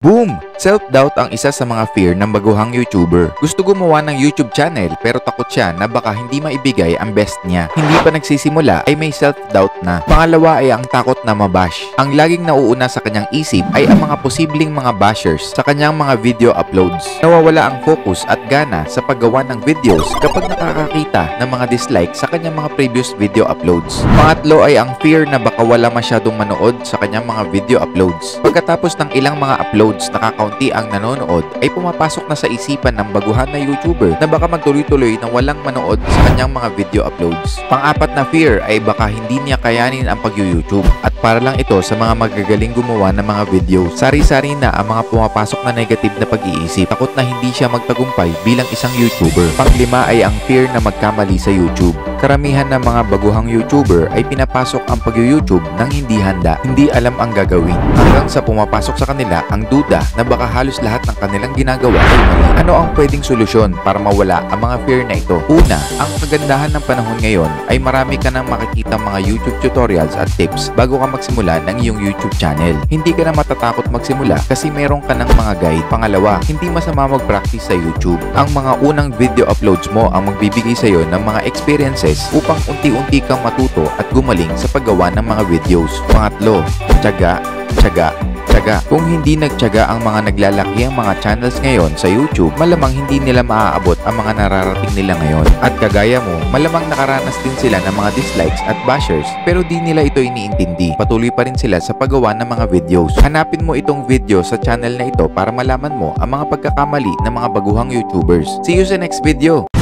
Boom! Self-doubt ang isa sa mga fear ng baguhang YouTuber. Gusto gumawa ng YouTube channel pero takot siya na baka hindi maibigay ang best niya. Hindi pa nagsisimula ay may self-doubt na. Pangalawa ay ang takot na mabash. Ang laging nauuna sa kanyang isip ay ang mga posibleng mga bashers sa kanyang mga video uploads. Nawawala ang focus at gana sa paggawa ng videos kapag nakakakita ng mga dislike sa kanyang mga previous video uploads. Pangatlo ay ang fear na baka wala masyadong manood sa kanyang mga video uploads. Pagkatapos ng ilang mga uploads, nakakaunti ang nanonood ay pumapasok na sa isipan ng baguhan na YouTuber na baka magtuloy-tuloy na walang manood sa kanyang mga video uploads. Pang-apat na fear ay baka hindi niya kayanin ang pag-YouTube at para lang ito sa mga magagaling gumawa ng mga video. Sari-sari na ang mga pumapasok na negative na pag-iisip. Takot na hindi siya magtagumpay bilang isang YouTuber. Panglima ay ang fear na magkamali sa YouTube. Karamihan ng mga baguhang YouTuber ay pinapasok ang pag-YouTube nang hindi handa, hindi alam ang gagawin. Hanggang sa pumapasok sa kanila ang duda na baka halos lahat ng kanilang ginagawa ay mali. Ano ang pwedeng solusyon para mawala ang mga fear na ito? Una, ang kagandahan ng panahon ngayon ay marami ka nang makikita mga YouTube tutorials at tips bago ka magsimula ng iyong YouTube channel. Hindi ka na matatakot magsimula kasi meron ka ng mga guide. Pangalawa, hindi masama mag-practice sa YouTube. Ang mga unang video uploads mo ang magbibigay sa iyo ng mga experiences upang unti-unti kang matuto at gumaling sa paggawa ng mga videos. Pangatlo, tiyaga, tiyaga, tiyaga. Kung hindi nagtiyaga ang mga naglalaki ang mga channels ngayon sa YouTube, malamang hindi nila maaabot ang mga nararating nila ngayon. At kagaya mo, malamang nakaranas din sila ng mga dislikes at bashers pero di nila ito iniintindi. Patuloy pa rin sila sa paggawa ng mga videos. Hanapin mo itong video sa channel na ito para malaman mo ang mga pagkakamali ng mga baguhang YouTubers. See you sa next video!